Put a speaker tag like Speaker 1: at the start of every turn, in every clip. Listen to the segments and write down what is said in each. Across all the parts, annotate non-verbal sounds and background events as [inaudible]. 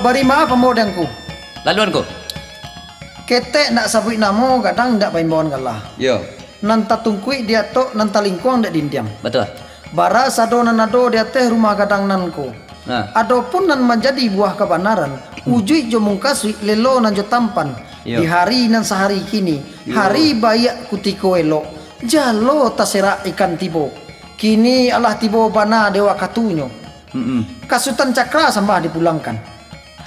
Speaker 1: bari maaf pemodangku.
Speaker 2: Laluan ko.
Speaker 1: Ketek nak sabui namo kadang ndak paimbon kalah.
Speaker 2: Yo.
Speaker 1: Nan tatungkui dia tok nan talingkuang ndak dindiam.
Speaker 2: Betul.
Speaker 1: Bara sado nan ado dia teh rumah kadang nanku.
Speaker 2: Nah.
Speaker 1: Adapun nan menjadi buah kebenaran, ujui jo mungkasui lelo nan jo tampan.
Speaker 2: Yo.
Speaker 1: Di hari nan sehari kini, hari bayak kutiko elok. Jalo tasera ikan tibo. Kini Allah tibo bana dewa katunyo.
Speaker 2: Mm
Speaker 1: Kasutan cakra sambah dipulangkan.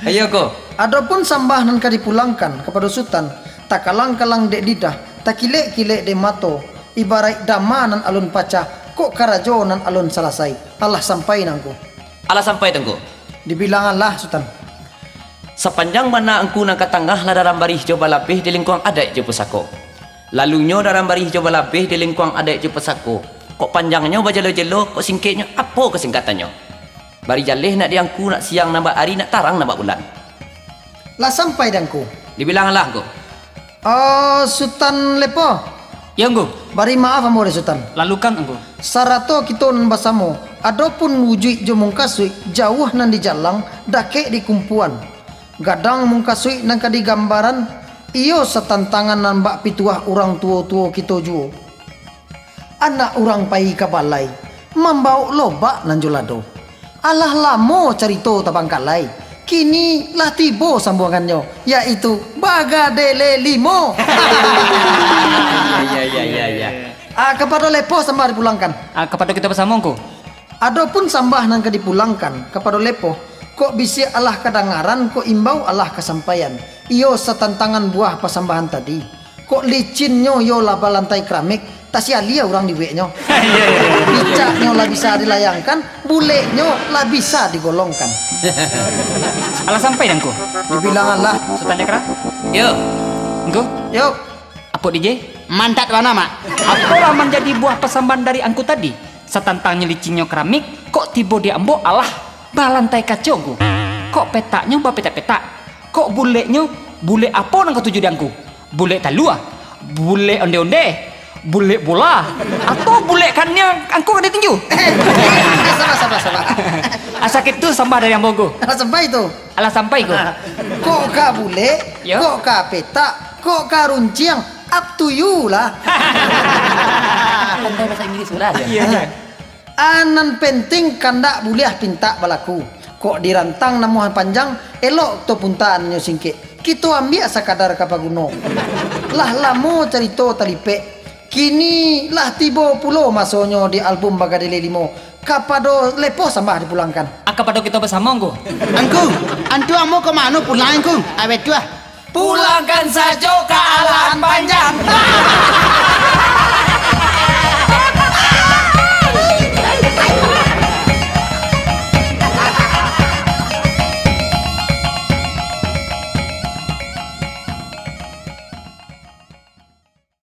Speaker 2: Ayo ko.
Speaker 1: Adapun sambah nan ka dipulangkan kepada sultan, tak kalang-kalang dek didah, tak kilek-kilek de mato, ibarat dama nan alun paca, kok karajo nan alun salasai. Allah sampai nangku.
Speaker 2: Ala sampai tengku.
Speaker 1: Dibilang Allah sultan.
Speaker 2: Sepanjang mana engku nang katangah lah dalam barih coba lapih di lingkuang adat je pesako. Lalunya dalam barih coba lapih di lingkuang adat je pesako. Kok panjangnya bajalo-jalo, kok singkatnya apa kesingkatannya? Bari jalih nak diangku nak siang nambah hari nak tarang nambah bulan.
Speaker 1: Lah sampai dangku.
Speaker 2: Dibilang lah ko.
Speaker 1: Oh, sultan lepo.
Speaker 3: Ya engko,
Speaker 1: Bari maaf amore sultan.
Speaker 3: lalukan engko.
Speaker 1: Sarato kita nan basamo. Adapun wujud jo mungkasui jauh nan di jalang dake di kumpuan. Gadang mungkasui nan kadi gambaran iyo setantangan nan bak pituah orang tua-tua kita juo. Anak orang pai kabalai membau lobak nan jolado. Allah lamo cerita tabang kalai. Kini lah tibo sambungannya yaitu Bagadele Limo. [laughs]
Speaker 2: Ya ya ya ya.
Speaker 1: ah, kepada lepo sambah dipulangkan.
Speaker 3: Ah, kepada kita bersama engko.
Speaker 1: Adapun sambah nang dipulangkan kepada lepo, kok bisi Allah kadangaran, kok imbau Allah kesampaian. Iyo setantangan buah pasambahan tadi. Kok licinnya yo laba lantai keramik, tak sia lia orang diweknya. [laughs] Bicaknya lah bisa dilayangkan, buleknya lah bisa digolongkan. [laughs]
Speaker 3: Ala sampai engko.
Speaker 1: Dibilang Allah,
Speaker 3: Sultan Cakra.
Speaker 2: Yo.
Speaker 3: Engko,
Speaker 1: yuk,
Speaker 3: apa DJ?
Speaker 4: Mantat mana mak?
Speaker 3: Apalah menjadi buah pesamban dari angku tadi? Setantangnya licinnya keramik, kok tiba di ambo alah balantai kacau. Kok petaknya ba petak-petak? Kok buleknya bule apa nang ketujuh di angku? Bule talua? Bule onde-onde? Bule bola? Atau bule kannya angku ada tinju? [laughs]
Speaker 1: sabar, sabar, sabar. [laughs]
Speaker 3: Asa itu sambah dari ambo gu.
Speaker 1: Sampai itu.
Speaker 3: Alah sampai gu. [laughs]
Speaker 1: Kok ka bule,
Speaker 3: Yo.
Speaker 1: kok ka petak, kok ka runciang, up to you lah.
Speaker 2: Pandai bahasa Inggris sudah dia.
Speaker 3: Iya, iya.
Speaker 1: Anan penting kandak buliah pinta balaku. Kok dirantang namuhan panjang, elok to puntaan nyo singke. Kita ambil sakadar kapaguno. Lah lamo cerita talipe. Kini lah tibo pulo masonyo di album Bagadele Limo. Kapado lepo sambah dipulangkan.
Speaker 3: Ah, kepada kita bersama engko.
Speaker 4: Angku, antu amo ke mana pulang angku? Awet tua.
Speaker 2: Pulangkan saja ke alam panjang. [laughs]